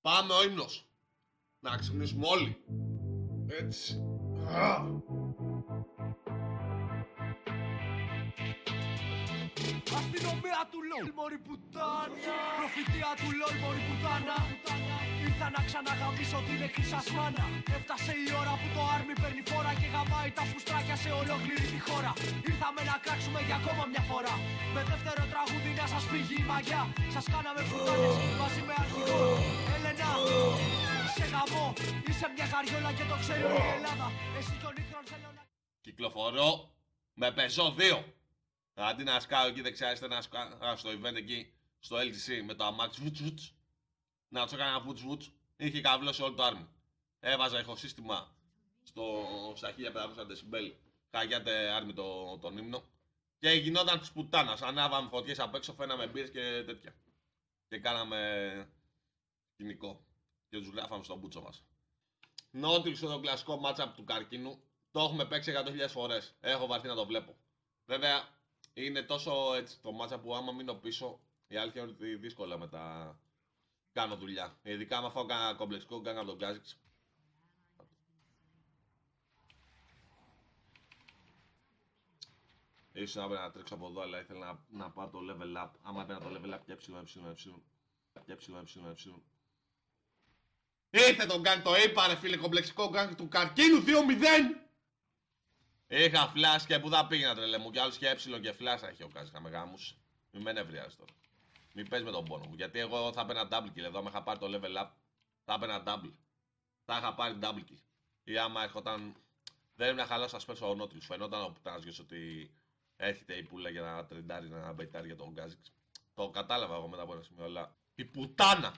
Πάμε ο ύμνος. Να ξυπνήσουμε όλοι. Έτσι. Αστυνομία του LOL, μωρή πουτάνια Προφητεία του LOL, μωρή πουτάνα Ήρθα να ξαναγαμίσω την εξής μάνα Έφτασε η ώρα που το άρμι παίρνει φόρα Και γαμάει τα φουστράκια σε ολόκληρη τη χώρα Ήρθαμε να κράξουμε για ακόμα μια φορά Με δεύτερο τραγούδι να σας φύγει η μαγιά Σας κάναμε πουτάνες μαζί με αρχηγό Έλενα, σε γαμό Είσαι μια καριόλα και το ξέρει όλη η Ελλάδα Εσύ και ο Νίχρον θέλω να... Κυκλοφορώ με πεζό 2. Αντί να σκάω εκεί δεξιά, είστε να σκάω στο event εκεί, στο LGC με το αμάξι βουτς βουτς. Να του έκανα βουτς βουτς. Είχε καβλώσει όλο το άρμι. Έβαζα ηχοσύστημα στο, στα 1500 δεσιμπέλ. Χαγιάτε άρμι το, τον ύμνο. Και γινόταν της πουτάνας. Ανάβαμε φωτιές απ' έξω, πίναμε μπύρες και τέτοια. Και κάναμε σκηνικό. Και τους γράφαμε στον μπούτσο μας. Nautilus, το κλασικό matchup του καρκίνου. Το έχουμε παίξει 100.000 φορές. Έχω βαρεθεί να το βλέπω. Βέβαια, είναι τόσο έτσι το matchup που άμα μείνω πίσω, η αλήθεια είναι ότι δύσκολα μετά κάνω δουλειά. Ειδικά άμα φάω κανένα κομπλεξικό γκάγκ από τον Kha'Zix. Ίσως να πρέπει να τρέξω από εδώ, αλλά ήθελα να, να πάω το level up. Άμα έπαιρνα το level up και έψιλο, έψιλο, έψιλο. Και έψιλο, έψιλο, έψιλο. Ήρθε τον γκάγκ, το είπα ρε φίλε, κομπλεξικό γκάγκ του καρκίνου 2-0! Είχα φλάσ και που θα πήγαινα τρελέ μου. Κι άλλο και έψιλο και φλάσ έχει ο Κάζικα με γάμους. Μη με νευριάζει τώρα. Μη πες με τον πόνο μου. Γιατί εγώ θα έπαιρνα double kill εδώ. Άμα είχα πάρει το level up, θα έπαιρνα double. Θα είχα πάρει double kill. Ή άμα έρχονταν. Δεν ήμουν χαλό σα πέσω ο Νότιλ. Φαινόταν ο πουτάνας ότι έρχεται η πουλα για να τριντάρει, να μπεϊτάρει για τον Γκάζιξ. Το κατάλαβα εγώ μετά από ένα σημείο, αλλά. Η πουτάνα!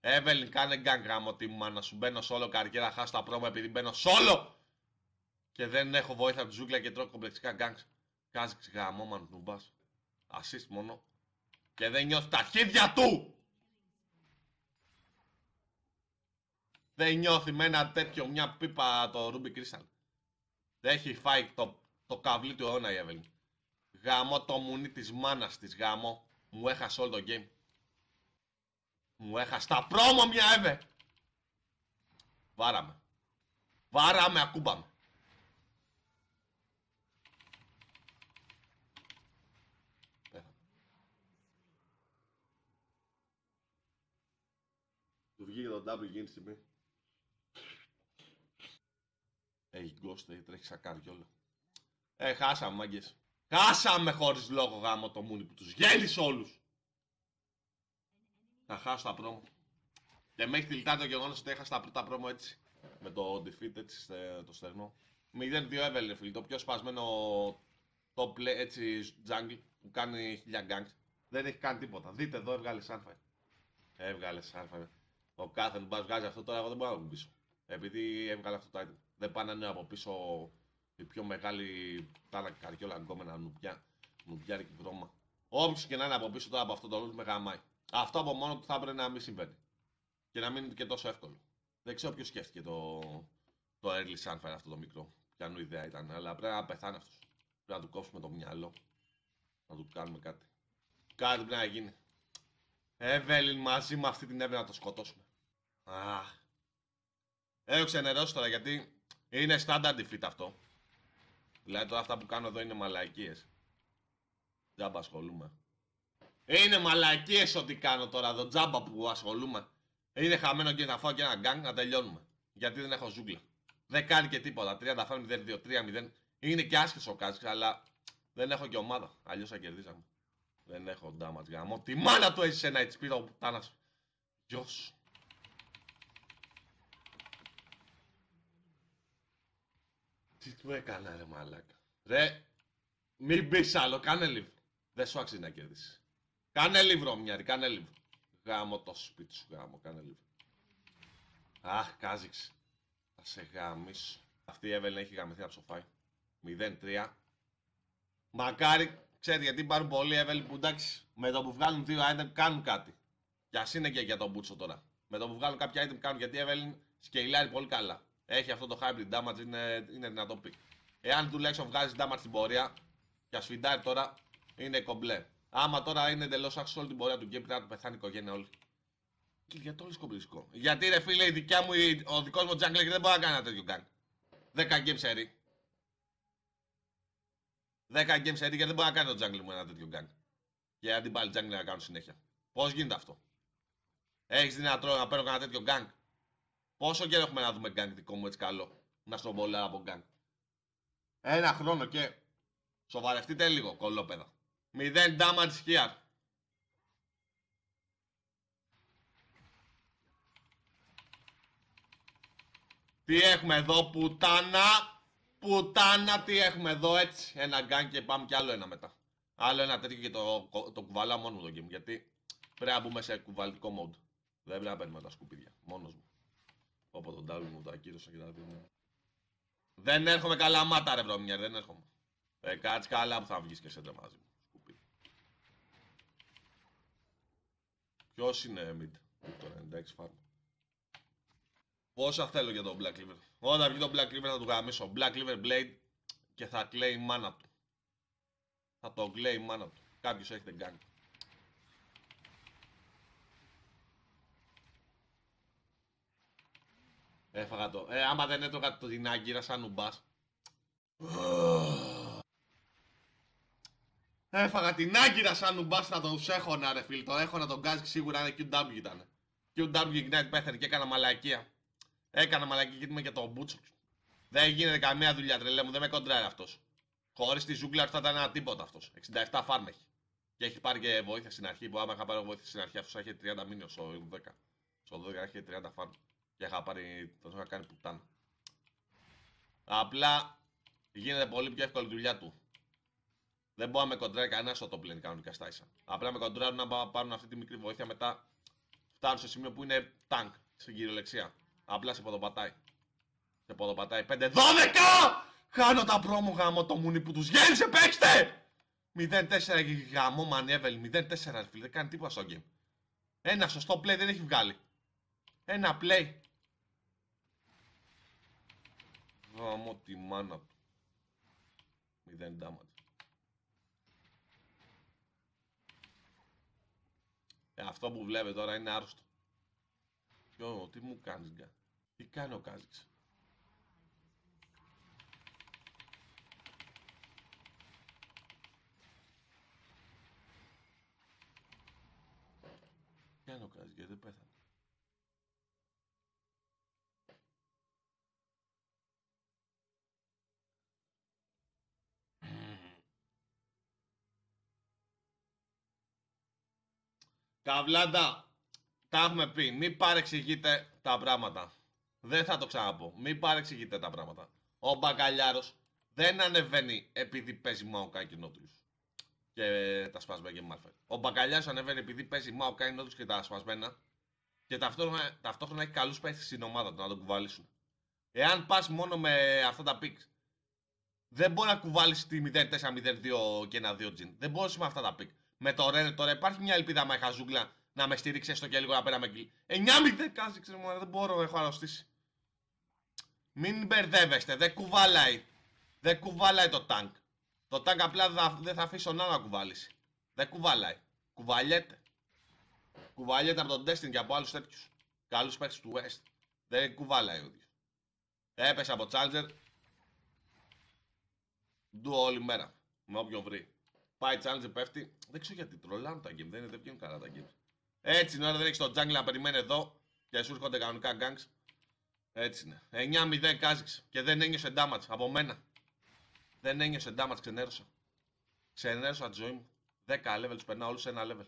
Εύελιν, κάνε γκάγκ γάμο τι μου να σου μπαίνω σόλο καριέρα, χάσω τα πρόμα επειδή μπαίνω σόλο! Και δεν έχω βοήθεια από τη ζούγκλα και τρώω κομπλεξικά γκάγκς. Κάζιξ γάμο, μαν νουμπάς. Assist μόνο. Και δεν νιώθει τα χέρια του! Δεν νιώθει με ένα τέτοιο μια πίπα το Ruby Crystal. Δεν έχει φάει το, το καβλί του αιώνα η Evelyn. Γάμο το μουνί της μάνας της γάμο. Μου έχασε όλο το game. Μου έχασε τα πρόμο μια εύε. Βάραμε. Βάραμε, ακούμπαμε. Πέθανε. Του βγήκε το W εκείνη τη στιγμή. Έχει ghost, έχει τρέχει σαν καριόλα. Ε, χάσαμε, μάγκες. Χάσαμε χωρίς λόγο γάμο το μουνί που τους γέλησε όλους. Θα χάσω τα πρόμο. Και με έχει τυλτά το γεγονός ότι έχασα τα πρώτα πρόμο έτσι. Με το defeat έτσι στε- το στερνό. 0-2 έβελε φίλοι. Το πιο σπασμένο top play έτσι jungle που κάνει χιλιά gangs. Δεν έχει κάνει τίποτα. Δείτε εδώ έβγαλε σάρφα. Έβγαλε σάρφα. Ο κάθε μπας βγάζει αυτό τώρα, εγώ δεν μπορώ να τον πείσω. Επειδή έβγαλε αυτό το item. Δεν πάνε να είναι από πίσω η πιο μεγάλη τάρα καριόλα γκόμενα νουπιά. Νουπιάρικη βρώμα. Όποιος και να είναι από πίσω τώρα από αυτό το loot με γαμάει. Αυτό από μόνο του θα έπρεπε να μην συμβαίνει. Και να μην είναι και τόσο εύκολο. Δεν ξέρω ποιος σκέφτηκε το, το early sunfire αυτό το μικρό. Ποιανού ιδέα ήταν, αλλά πρέπει να πεθάνει αυτός. Πρέπει να του κόψουμε το μυαλό. Να του κάνουμε κάτι. Κάτι πρέπει να γίνει. Evelynn μαζί με αυτή την Eve να το σκοτώσουμε. Αχ. Έχω ξενερώσει τώρα γιατί είναι standard defeat αυτό. Δηλαδή τώρα αυτά που κάνω εδώ είναι μαλακίες. Τζάμπα ασχολούμαι. Είναι μαλακίες ό,τι κάνω τώρα εδώ, τζάμπα που ασχολούμαι. Είναι χαμένο και να φάω και ένα γκάγκ να τελειώνουμε. Γιατί δεν έχω ζούγκλα. Δεν κάνει και τίποτα. 30 φέρνει 0-2, 3-0. Είναι και άσχετος ο Kha'Zix, αλλά δεν έχω και ομάδα. Αλλιώς θα κερδίσαμε. Δεν έχω damage γαμώ. Τη μάνα του έχει ένα HP το πουτάνα. Γιος. Τι του έκανα ρε μαλάκα. Ρε, μην μπεις άλλο, κάνε leave. Δεν σου αξίζει να κερδίσεις. Κάνε leave ρε μωριάρη, κάνε leave. Γαμώ το σπίτι σου, γαμώ, κάνε leave. Αχ, Κάζιξ. Θα σε γαμίσω. Αυτή η Evelyn έχει γαμηθεί να ψοφάει. 0-3. Μακάρι, ξέρετε γιατί πάρουν πολλοί Evelyn που εντάξει, με το που βγάλουν δύο item κάνουν κάτι. Κι ας είναι και για τον Μπούτσο τώρα. Με το που βγάλουν κάποια item κάνουν γιατί η Evelyn σκελάρει πολύ καλά. Έχει αυτό το hybrid damage, είναι, είναι δυνατό pick. Εάν τουλάχιστον βγάζεις damage στην πορεία και ασφιντάρει τώρα, είναι κομπλέ. Άμα τώρα είναι εντελώς άξιο όλη την πορεία του game, πρέπει να του πεθάνει η οικογένεια όλη. Και γιατί όλο κομπλεξικό. Γιατί ρε φίλε, η δικιά μου, η- ο δικός μου jungle δεν μπορεί να κάνει ένα τέτοιο gank. 10 game series. 10 game series γιατί δεν μπορεί να κάνει το jungle μου ένα τέτοιο gank. Και αντίπαλοι jungle να κάνουν συνέχεια. Πώς γίνεται αυτό; Είναι δυνατό να παίρνω κανένα τέτοιο gank. Πόσο καιρό έχουμε να δούμε gank δικό μου έτσι καλό. Να στον πολλά από gank. Ένα χρόνο και. Σοβαρευτείτε λίγο, κωλόπαιδα. 0 damage here. Τι έχουμε εδώ, πουτάνα. Πουτάνα, τι έχουμε εδώ, έτσι. Ένα γκάν και πάμε κι άλλο ένα μετά. Άλλο ένα τέτοιο και το, το κουβαλάω μόνος μου το game. Γιατί πρέπει να μπούμε σε κουβαλτικό mode. Δεν πρέπει να παίρνουμε τα σκουπίδια. Μόνος μου. Όπω τον τάβλι μου το ακύρωσα και τα δύο. Δεν έρχομαι καλά μάτα ρε βρωμιέρ, δεν έρχομαι. Ε, κάτσε καλά που θα βγεις και σε μαζί μου. Σκουπίδι. Ποιος είναι mid, το 96 farm. Πόσα θέλω για τον Black Liver. Όταν βγει το Black Liver θα του γαμίσω. Black Liver Blade και θα κλαίει η μάνα του. Θα το κλαίει η μάνα του. Κάποιος έχετε κάνει. Έφαγα το. Ε, άμα δεν έτρωγα το την άγκυρα σαν νουμπάς. Έφαγα την άγκυρα σαν νουμπάς να τον έχωνα ρε φίλ. Το έχωνα τον Γκάζικ σίγουρα είναι QW ήταν. QW Ignite πέθανε και έκανα μαλακία. Έκανα μαλακία γιατί είμαι και το μπούτσο. Δεν γίνεται καμία δουλειά τρελέ μου, δεν με κοντράρει αυτός. Χωρίς τη ζούγκλα θα ήταν ένα τίποτα αυτός. 67 φάρμ έχει. Και έχει πάρει και βοήθεια στην αρχή που άμα είχα πάρει βοήθεια στην αρχή αυτός είχε 30 μήνυο στο 10. Στο 12 είχε 30 φάρμ. Και είχα πάρει, τον είχα κάνει πουτάνα. Απλά γίνεται πολύ πιο εύκολη η δουλειά του. Δεν μπορεί να με κοντράρει κανένας στο top lane κανονικά στα ίσα. Απλά με κοντράρουν να πά- πάρουν αυτή τη μικρή βοήθεια μετά φτάνουν σε σημείο που είναι tank στην κυριολεξία. Απλά σε ποδοπατάει. Σε ποδοπατάει 5-12! Χάνω τα πρόμο γάμο το μουνί που τους γέννησε, παίξτε! 0-4 και γάμο μανέβελ, 0-4 ρε φίλε, δεν κάνει τίποτα στο game. Ένα σωστό play δεν έχει βγάλει. Ένα play. Γάμο τη μάνα του. 0 damage. Ε, αυτό που βλέπετε τώρα είναι άρρωστο. Ποιο, τι μου κάνεις γκά. Τι κάνει ο Κάζιξ. Τι κάνει ο Κάζιξ, γιατί δεν πέθανε; Καβλάντα, τα έχουμε πει. Μην παρεξηγείτε τα πράγματα. Δεν θα το ξαναπώ. Μην παρεξηγείτε τα πράγματα. Ο Μπακαλιάρος δεν ανεβαίνει επειδή παίζει Μαοκάκι Νότριους και τα σπασμένα και Μάρφετ. Ο Μπακαλιάρος ανεβαίνει επειδή παίζει Μαοκάκι Νότριους και τα σπασμένα και ταυτόχρονα, ταυτόχρονα έχει καλούς παίχτες στην ομάδα του να τον κουβαλήσουν. Εάν πας μόνο με αυτά τα picks, δεν μπορεί να κουβάλεις τη 0-4-0-2 και ένα 2 τζιν. Δεν μπορείς με αυτά τα pick. Με το Ρένε τώρα υπάρχει μια ελπίδα με χαζούγκλα να με στηρίξει έστω και λίγο να πέραμε εκεί. 9-0 κάζει, ξέρω μου, δεν μπορώ, έχω αρρωστήσει. Μην μπερδεύεστε, δεν κουβάλάει. Δεν κουβάλάει το τάγκ. Το τάγκ απλά θα- δεν θα αφήσει τον άλλο να κουβάλισει. Δεν κουβάλάει. Κουβαλιέται. Κουβαλιέται από τον Destiny και από άλλους τέτοιους. Καλού παίχτες του West. Δεν κουβάλάει ο ίδιος. Έπεσε από Challenger. Ντου όλη μέρα. Με όποιον βρει. Πάει Challenger, πέφτει. Δεν ξέρω γιατί τρολάνε τα game. Δεν, δεν βγαίνουν καλά τα games. Έτσι είναι, ώρα δεν έχει τον jungle να περιμένει εδώ και σου έρχονται κανονικά gangs. Έτσι είναι. 9-0 Κάζιξ και δεν ένιωσε damage από μένα. Δεν ένιωσε damage, ξενέρωσα. Ξενέρωσα τη ζωή μου. 10 level τους περνάω όλους σε ένα level.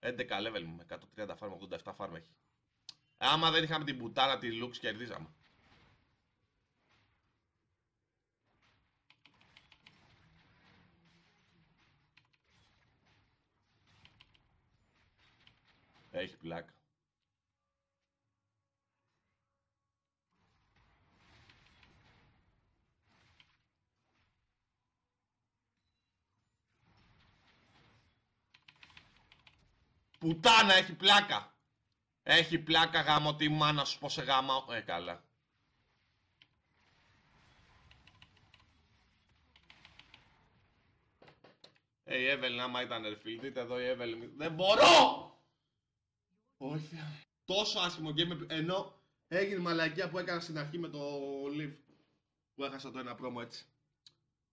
11 level μου με 130 farm, 87 farm έχει. Άμα δεν είχαμε την πουτάνα τη Lux κερδίζαμε. Έχει πλάκα. Πουτάνα, έχει πλάκα. Έχει πλάκα γάμο τη μάνας σου πως σε γάμα. Ε, καλά. Ε, η Evelyn άμα ήταν ερφίλ, δείτε εδώ η Evelyn. Δεν μπορώ! Όχι. Τόσο άσχημο game, ενώ έγινε μαλακία που έκανα στην αρχή με το Live. Που έχασα το ένα πρόμο έτσι.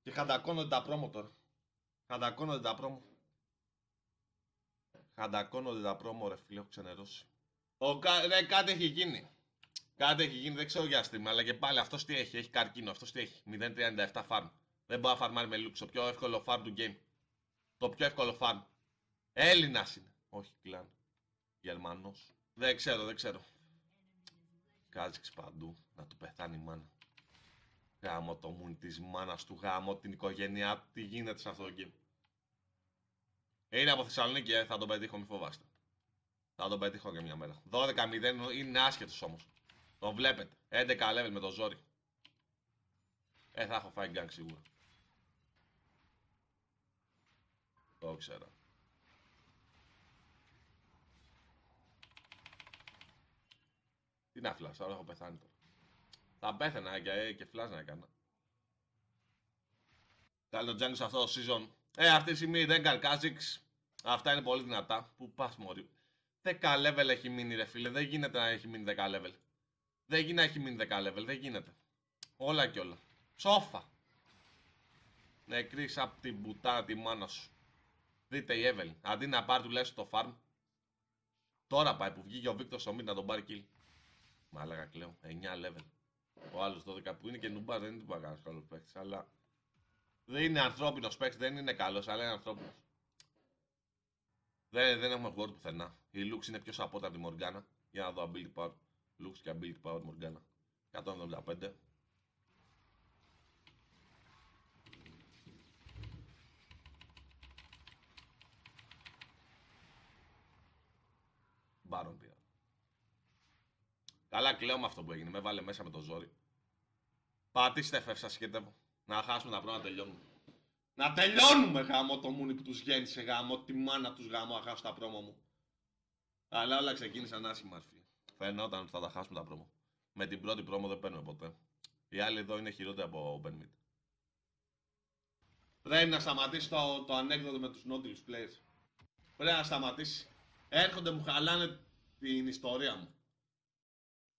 Και χαντακώνονται τα πρόμο τώρα. Χαντακώνονται τα πρόμο. Χαντακώνονται τα πρόμο ρε φίλε, έχω ξενερώσει. Ο, κα- ρε, κάτι έχει γίνει. Κάτι έχει γίνει, δεν ξέρω για stream, αλλά και πάλι αυτός τι έχει, έχει καρκίνο, αυτός τι έχει. 0.37 farm. Δεν μπορεί να φαρμάρει με λούξ, το πιο εύκολο farm του game. Το πιο εύκολο farm. Έλληνας είναι. Όχι κλάν. Γερμανός. Δεν ξέρω, δεν ξέρω. Κάζιξ παντού. Να του πεθάνει η μάνα. Γάμο το μουνι της μάνας του, γάμο την οικογένειά του. Τι γίνεται σε αυτό το game; Είναι από Θεσσαλονίκη, ε, θα τον πετύχω, μη φοβάστε. Θα τον πετύχω και μια μέρα. 12-0 είναι άσχετος όμως. Τον βλέπετε. 11 level με το ζόρι. Ε, θα έχω φάει γκάγκ σίγουρα. Το ξέρω. Να φλάς, τώρα έχω πεθάνει τώρα. Θα πέθαινα και, και φλάς να έκανα. Κάνει το Django σε αυτό το season. Ε, αυτή τη στιγμή δεν καρκάζιξ. Αυτά είναι πολύ δυνατά. Πού πας μωρί. 10 level έχει μείνει ρε φίλε. Δεν γίνεται να έχει μείνει 10 level. Δεν γίνεται να έχει μείνει 10 level. Δεν γίνεται. Όλα και όλα. Σόφα. Νεκρής απ' την πουτάνα τη μάνα σου. Δείτε η Evelyn. Αντί να πάρει τουλάχιστον το farm. Τώρα πάει που βγήκε ο Βίκτορ στο mid να τον πάρει kill. Μάλακα κλαίω. 9 level. Ο άλλος 12 που είναι και νουμπά δεν είναι τίποτα κανένα καλό παίκτη. Αλλά δεν είναι ανθρώπινος παίκτης. Δεν είναι καλός, αλλά είναι ανθρώπινος. Δεν, δεν έχουμε word πουθενά. Η Lux είναι πιο support από τη Morgana. Για να δω ability power. Lux και ability power Morgana. 175. Καλά κλαίω με αυτό που έγινε. Με βάλε μέσα με το ζόρι. Πατήστε φεύγει, σας σχετεύω. Να χάσουμε τα πρώτα να τελειώνουμε. Να τελειώνουμε γάμο το μουνι που τους γέννησε γάμο. Τη μάνα τους γάμο να χάσω τα πρόμο μου. Αλλά όλα ξεκίνησαν άσχημα αρφή. Φαινόταν ότι θα τα χάσουμε τα πρόμο. Με την πρώτη πρόμο δεν παίρνουμε ποτέ. Οι άλλοι εδώ είναι χειρότεροι από Ben Meat. Πρέπει να σταματήσει το, το ανέκδοτο με τους Nautilus players. Πρέπει να σταματήσει. Έρχονται μου χαλάνε την ιστορία μου.